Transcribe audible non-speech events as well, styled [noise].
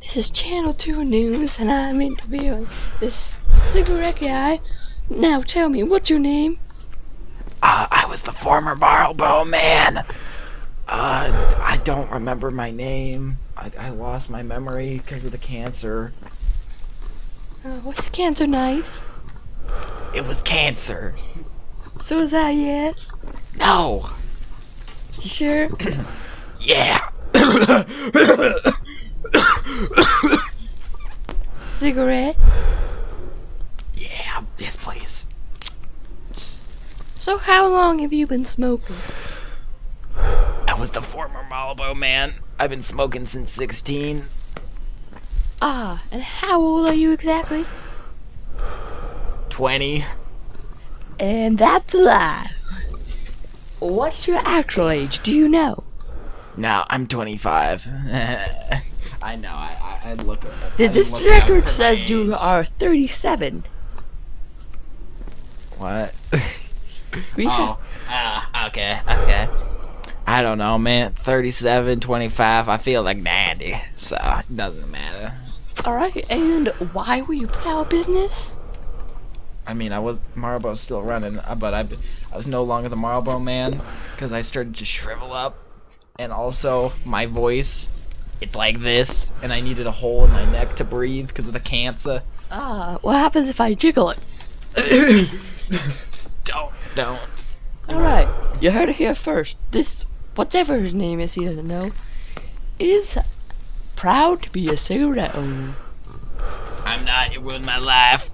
this is Channel 2 News, and I'm interviewing this cigarette guy. Now tell me, what's your name? Uh, I was the former Marlboro man. Uh, I don't remember my name. I, I lost my memory because of the cancer. Uh, what's your cancer nice? It was cancer. So is that yes? No. You sure? [clears throat] Yeah. Cigarette? yeah. Yes, please. So how long have you been smoking? I was the former Marlboro man. I've been smoking since 16. Ah, and how old are you exactly? 20. And that's a lie. What's your actual age? Do you know? No, I'm 25. [laughs] I know. I I, I look. I Did this look record says you are 37. What? [laughs] Have- Oh, ah, okay, okay. I don't know, man. 37, 25, I feel like 90, so it doesn't matter. Alright, and why were you put out of business? I mean, I was Marlboro's still running, uh, but I, I was no longer the Marlboro man because I started to shrivel up, and also my voice, it's like this, and I needed a hole in my neck to breathe because of the cancer. Ah, what happens if I jiggle it? [coughs] don't, don't. Alright, you heard it here first. This, whatever his name is, he doesn't know, is proud to be a cigarette owner. I'm not. You ruined my life.